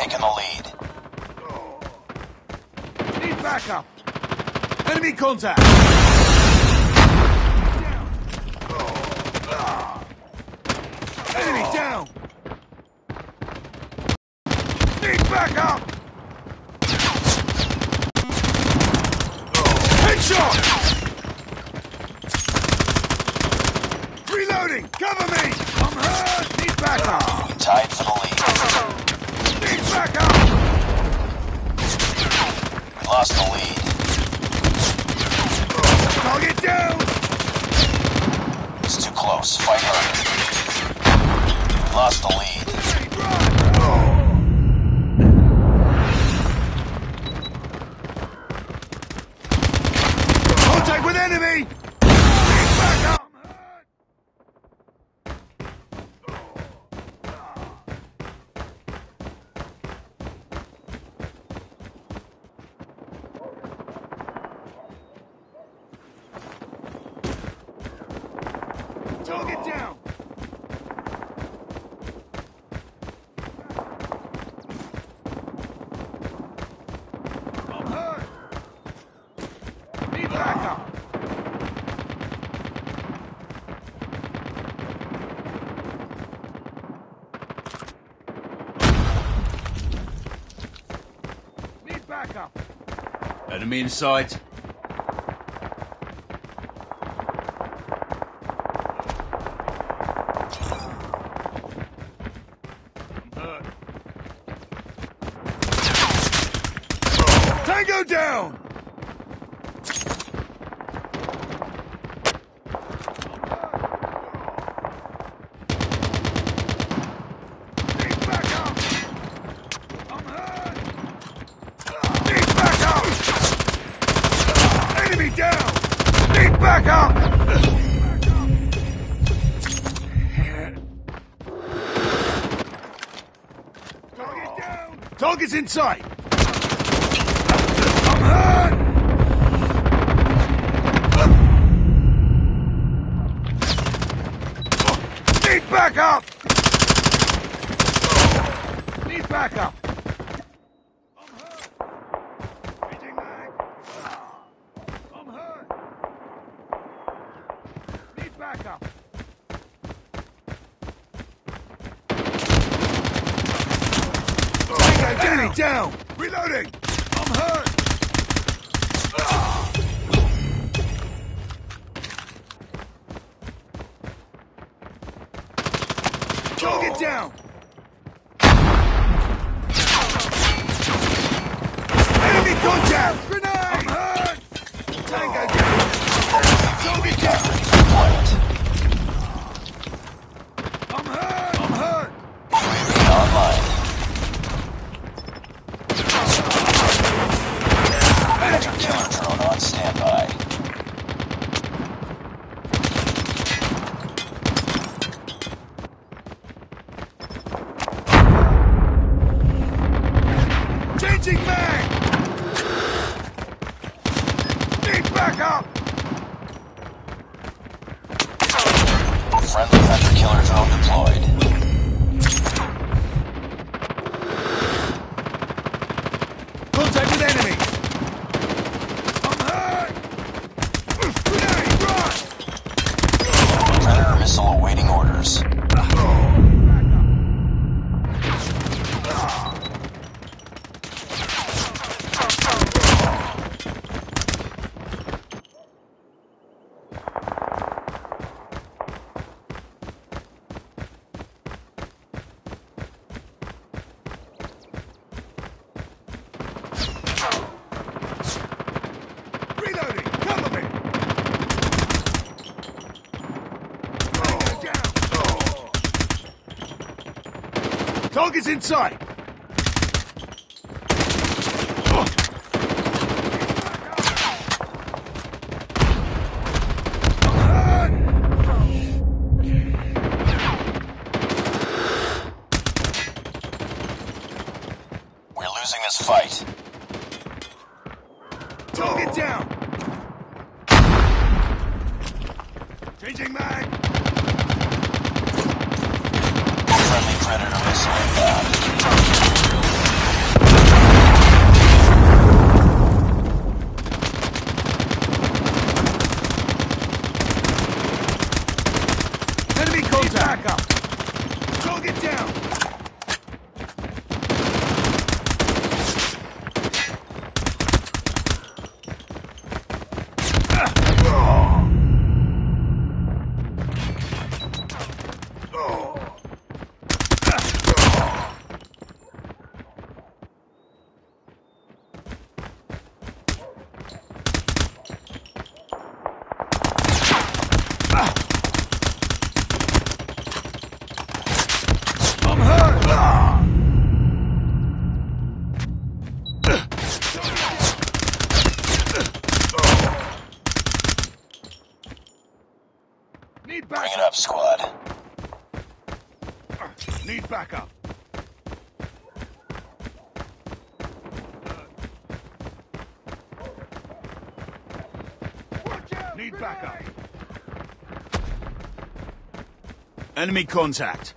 taken the lead. Need backup. Enemy contact. Enemy down. Need backup. Headshot. Reloading. Cover me. I'm hurt. Need backup. Tied for the lead. Need backup. Lost the lead. Target down. It's too close. Fight harder. We lost the lead. Contact with enemy! Back up! Target down! Backup! Enemy in sight. Tango down! Need backup! I'm hurt! Need backup! Enemy down! Need backup! Target down! Target's in sight! I'm hurt! Need backup! Need backup! I'm hurt! Changing mag! I'm hurt! Need backup! Tango down! down! Reloading! I'm hurt! Target down! Enemy contact! Grenade! I'm hurt! Tango down! Target down! Deployment. I'm hurt! I'm hurt! UAV online. Hunter killer drone on standby. Changing mag! Need backup! Friendly hunter killer drone deployed. Contact with enemy! I'm hurt! Grenade, run! Predator missile awaiting orders. Reloading! Cover me! Tango down! Target's in sight! We're losing this fight. Target down! Changing mag! Friendly predator missile inbound. Target down! I'm hurt! Need Bring it up, squad. Need backup. Need backup. Enemy contact.